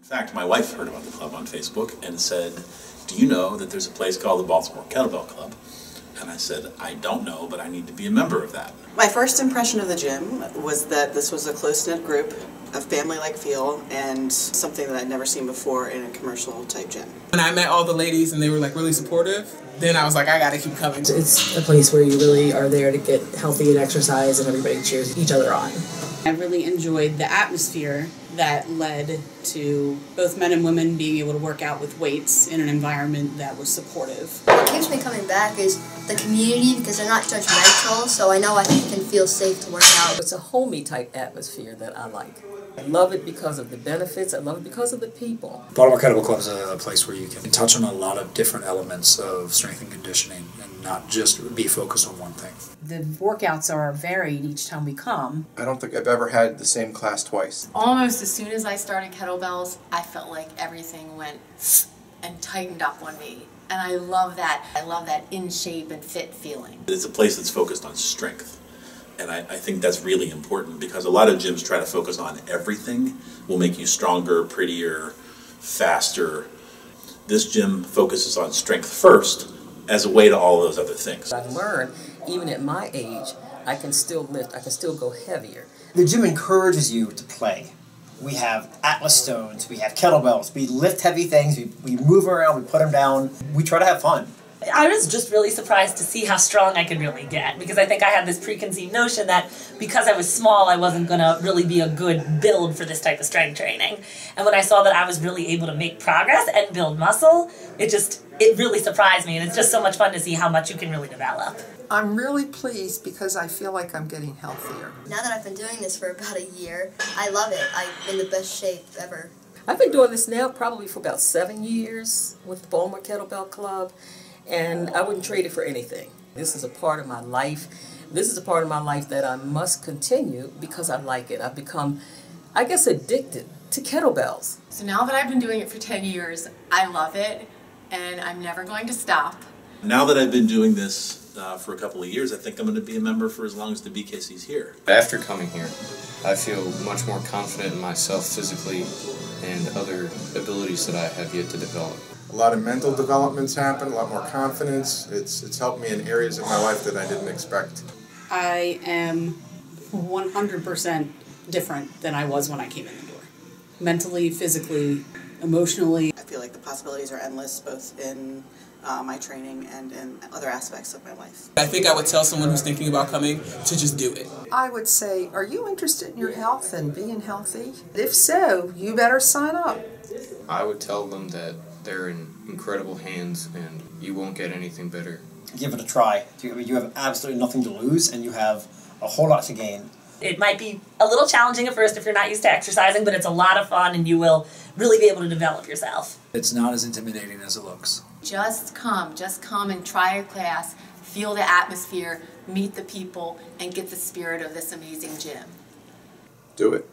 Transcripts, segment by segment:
In fact, my wife heard about the club on Facebook and said, Do you know that there's a place called the Baltimore Kettlebell Club? And I said, I don't know, but I need to be a member of that. My first impression of the gym was that this was a close knit group, a family like feel, and something that I'd never seen before in a commercial type gym. When I met all the ladies and they were like really supportive, then I was like, I gotta keep coming. It's a place where you really are there to get healthy and exercise, and everybody cheers each other on. I really enjoyed the atmosphere that led to both men and women being able to work out with weights in an environment that was supportive. What keeps me coming back is the community because they're not judgmental, so I know I can feel safe to work out. It's a homey type atmosphere that I like. I love it because of the benefits, I love it because of the people. Baltimore Kettlebell Club is a place where you can touch on a lot of different elements of strength and conditioning and not just be focused on one thing. The workouts are varied each time we come. I don't think I've ever had the same class twice. Almost as soon as I started kettlebells, I felt like everything went and tightened up on me. And I love that. I love that in shape and fit feeling. It's a place that's focused on strength. And I, I, think that's really important because a lot of gyms try to focus on everything will make you stronger, prettier, faster. This gym focuses on strength first as a way to all those other things. I've learned, even at my age, I can still lift, I can still go heavier. The gym encourages you to play. We have Atlas stones, we have kettlebells, we lift heavy things, we, we move around, we put them down. We try to have fun. I was just really surprised to see how strong I could really get because I think I had this preconceived notion that because I was small, I wasn't going to really be a good build for this type of strength training. And when I saw that I was really able to make progress and build muscle, it just it really surprised me and it's just so much fun to see how much you can really develop. I'm really pleased because I feel like I'm getting healthier. Now that I've been doing this for about a year, I love it. I'm in the best shape ever. I've been doing this now probably for about seven years with the Baltimore Kettlebell Club and I wouldn't trade it for anything. This is a part of my life. This is a part of my life that I must continue because I like it. I've become, I guess, addicted to kettlebells. So now that I've been doing it for 10 years, I love it and I'm never going to stop. Now that I've been doing this uh, for a couple of years, I think I'm going to be a member for as long as the BKC's here. After coming here, I feel much more confident in myself physically and other abilities that I have yet to develop. A lot of mental developments happen, a lot more confidence. It's, it's helped me in areas of my life that I didn't expect. I am 100% different than I was when I came in the door. Mentally, physically, emotionally. I feel like the possibilities are endless both in uh, my training and in other aspects of my life. I think I would tell someone who's thinking about coming to just do it. I would say, are you interested in your health and being healthy? If so, you better sign up. I would tell them that they're in incredible hands and you won't get anything better. Give it a try. You have absolutely nothing to lose and you have a whole lot to gain. It might be a little challenging at first if you're not used to exercising, but it's a lot of fun and you will really be able to develop yourself. It's not as intimidating as it looks. Just come, just come and try a class, feel the atmosphere, meet the people, and get the spirit of this amazing gym. Do it.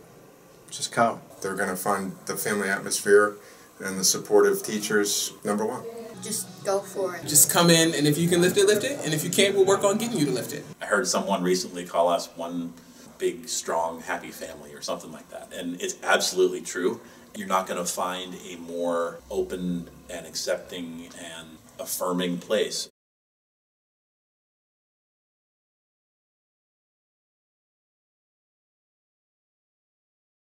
Just come. They're going to find the family atmosphere and the supportive teachers number one. Just go for it. Just come in, and if you can lift it, lift it, and if you can't, we'll work on getting you to lift it. I heard someone recently call us one big, strong, happy family or something like that, and it's absolutely true. You're not going to find a more open and accepting and affirming place.